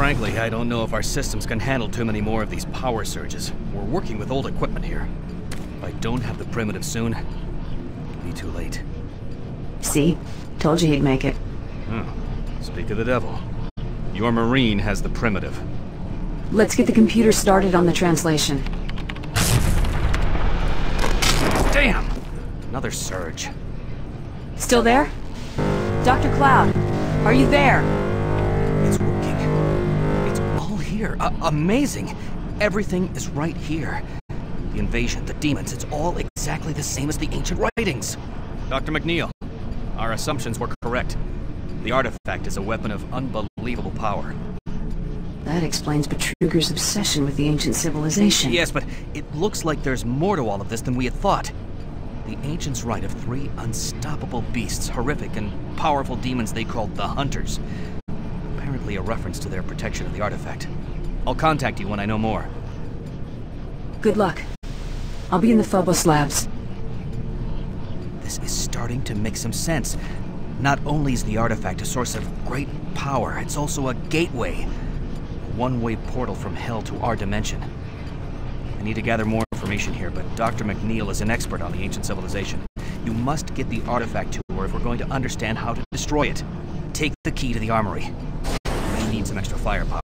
Frankly, I don't know if our systems can handle too many more of these power surges. We're working with old equipment here. If I don't have the primitive soon, it'll be too late. See? Told you he'd make it. Oh, speak of the devil. Your Marine has the primitive. Let's get the computer started on the translation. Damn! Another surge. Still there? Dr. Cloud, are you there? Here. A amazing. Everything is right here. The invasion, the demons, it's all exactly the same as the ancient writings. Dr. McNeil, our assumptions were correct. The artifact is a weapon of unbelievable power. That explains Betruger's obsession with the ancient civilization. Yes, but it looks like there's more to all of this than we had thought. The ancients write of three unstoppable beasts, horrific and powerful demons they called the Hunters. Apparently a reference to their protection of the artifact. I'll contact you when I know more. Good luck. I'll be in the Phobos labs. This is starting to make some sense. Not only is the artifact a source of great power, it's also a gateway. A one-way portal from Hell to our dimension. I need to gather more information here, but Dr. McNeil is an expert on the ancient civilization. You must get the artifact to her if we're going to understand how to destroy it. Take the key to the armory. We need some extra firepower.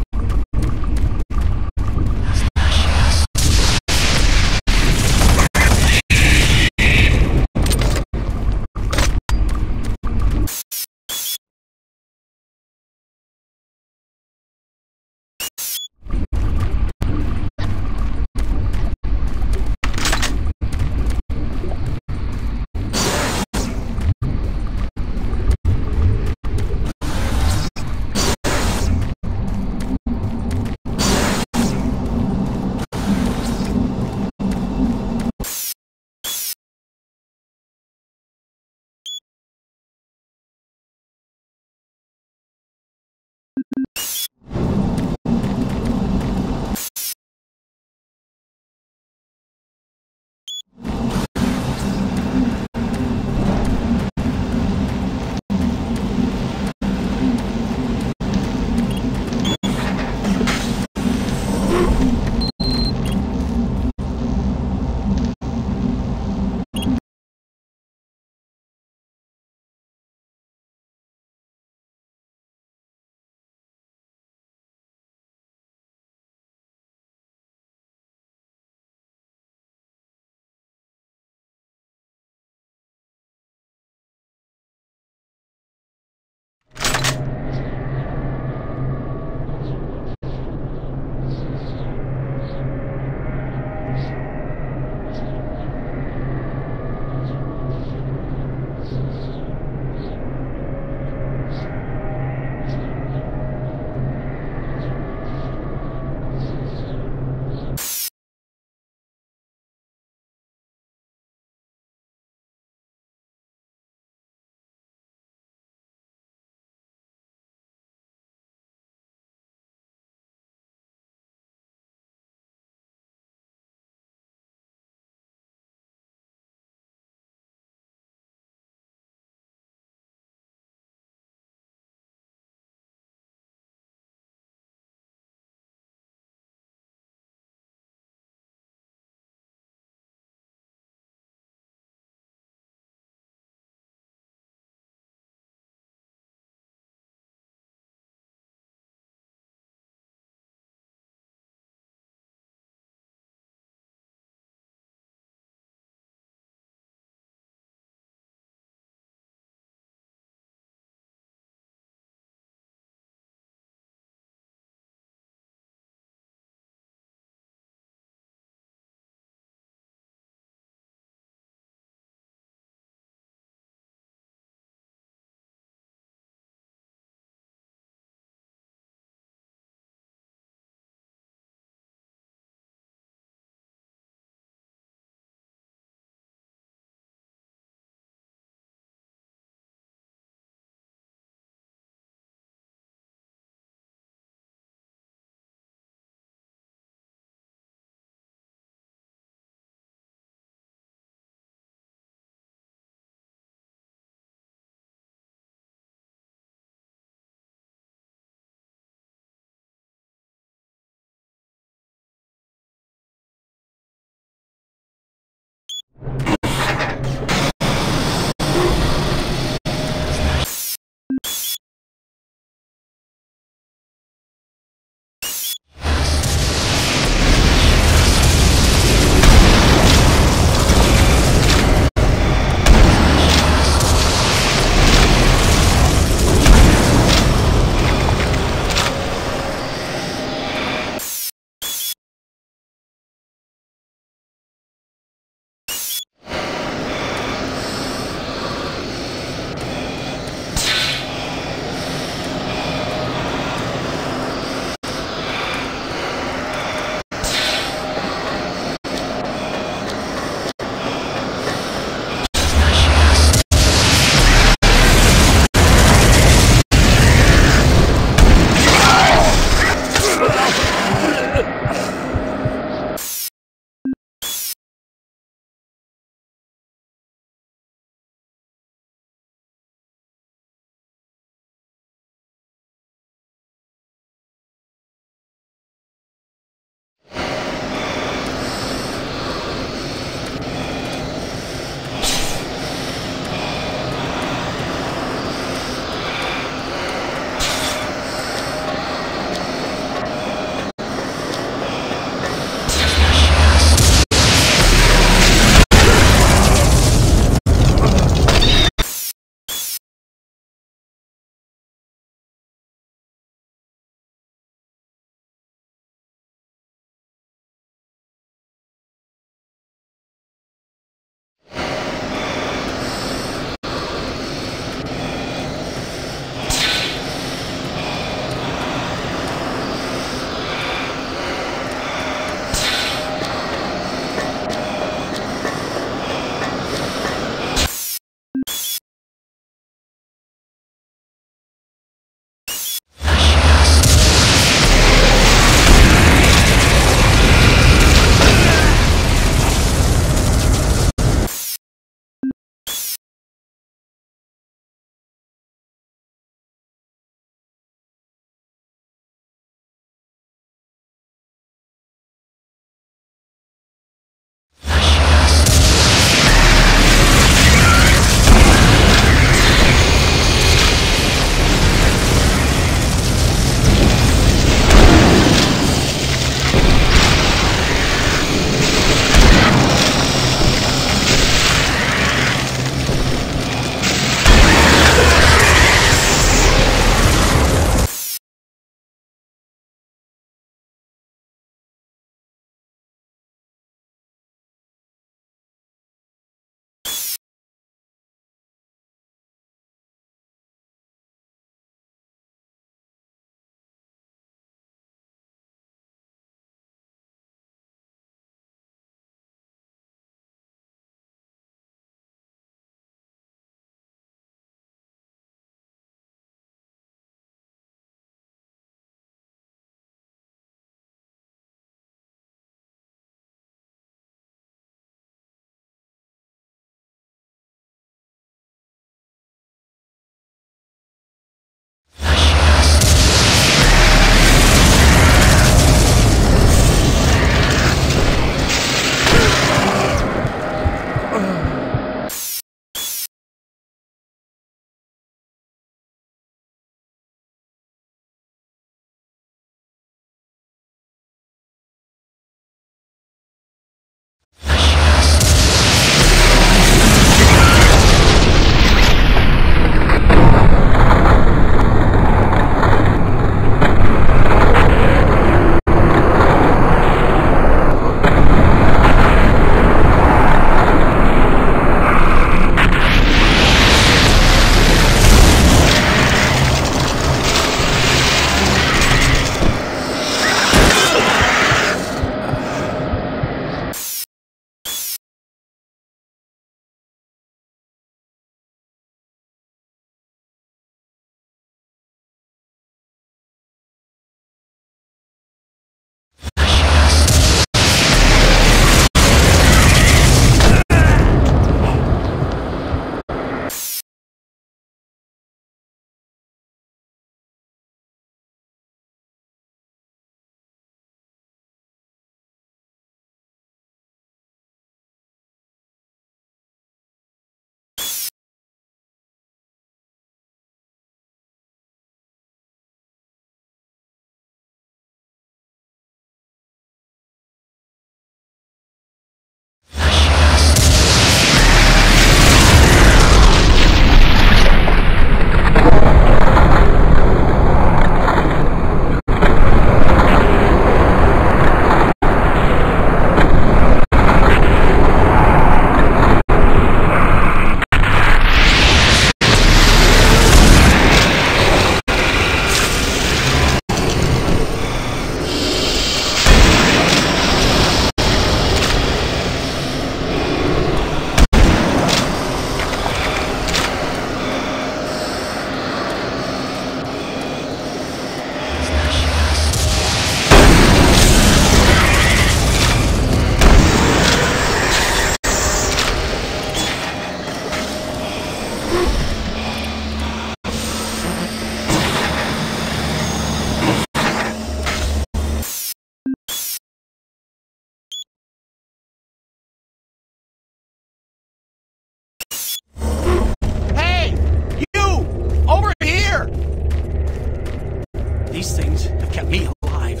me alive.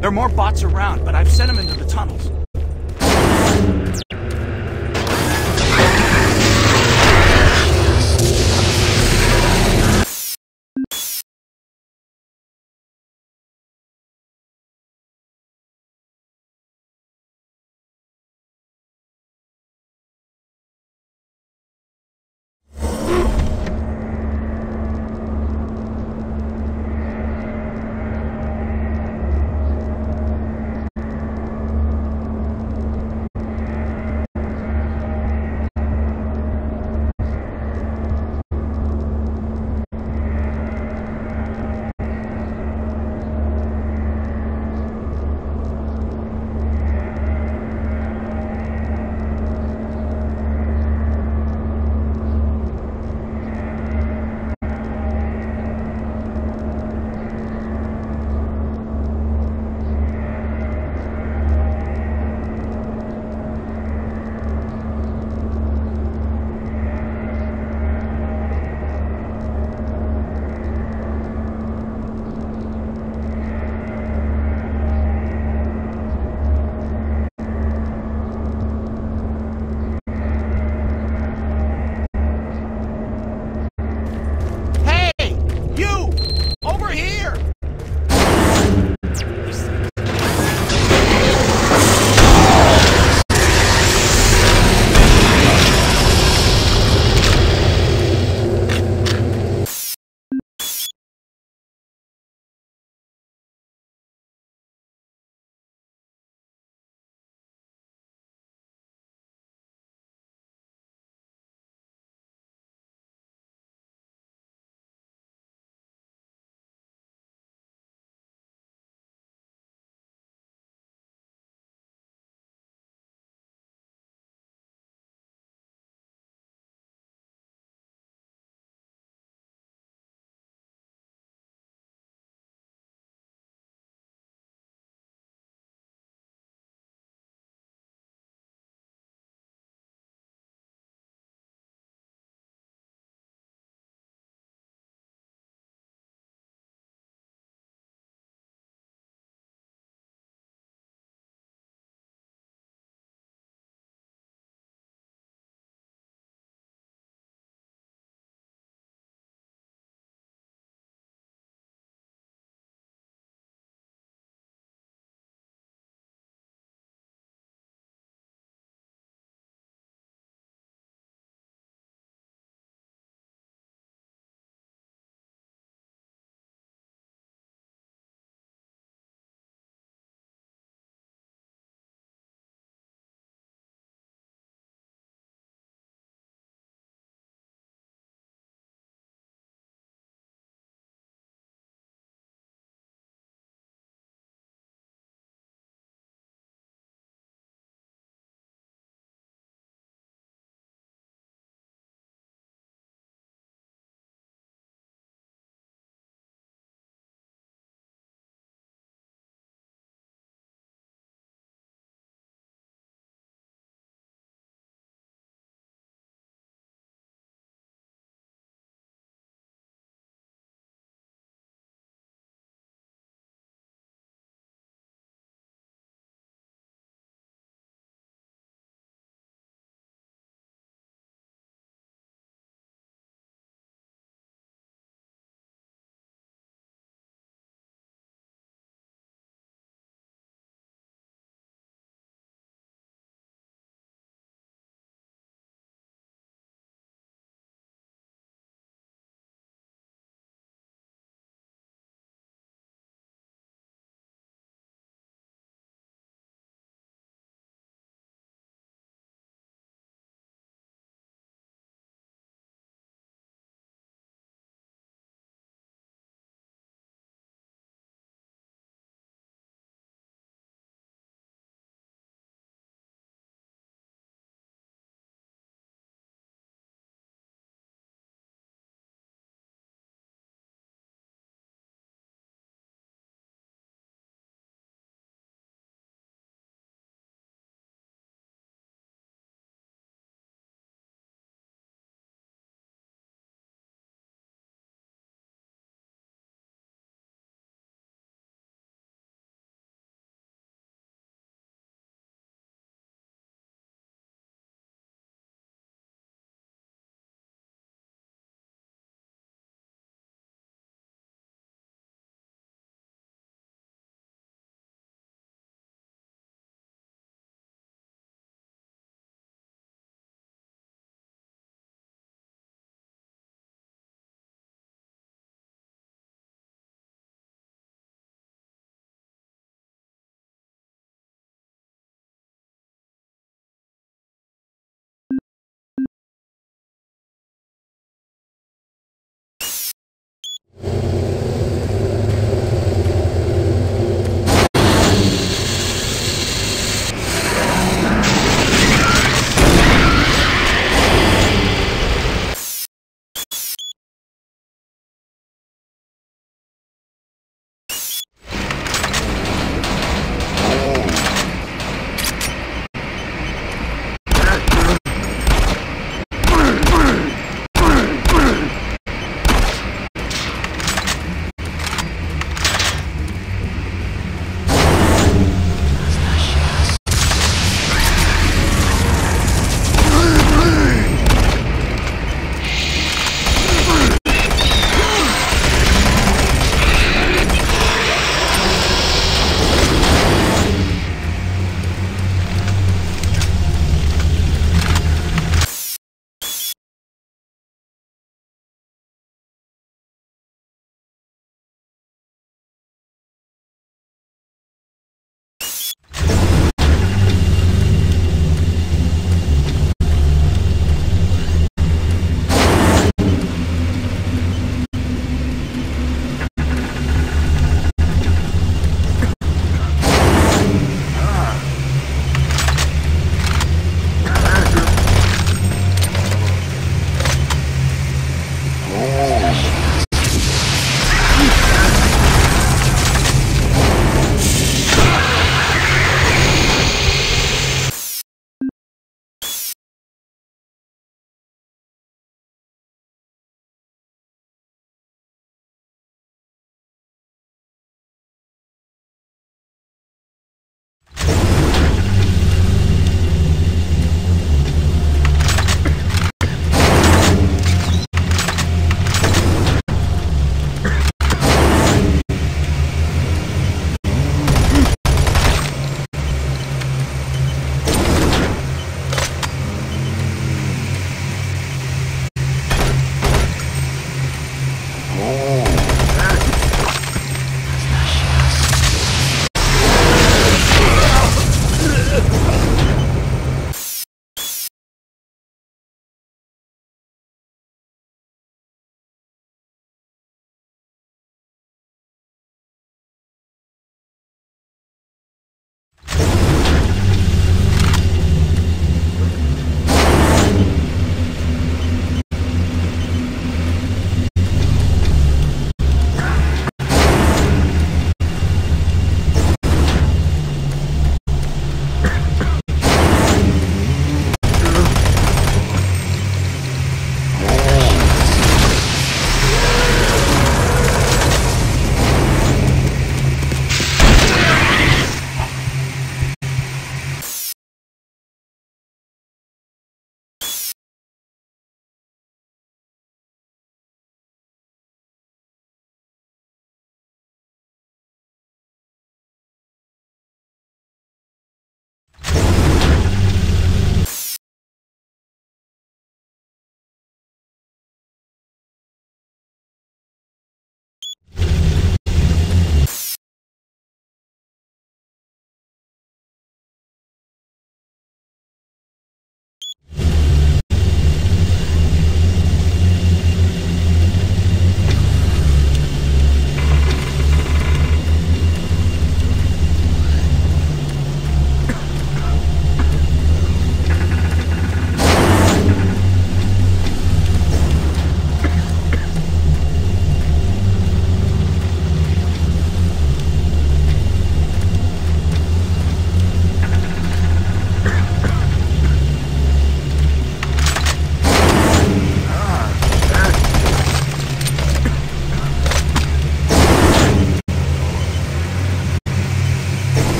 There are more bots around, but I've sent them into the tunnels.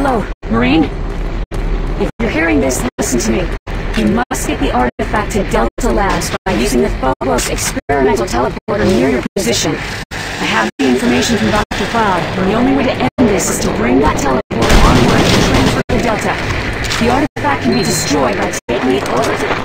Hello, Marine? If you're hearing this, listen to me. You must get the artifact to Delta Labs by using the Phobos experimental teleporter near your position. I have the information from Dr. Cloud, and the only way to end this is to bring that teleporter onward and transfer to Delta. The artifact can be destroyed by taking it over to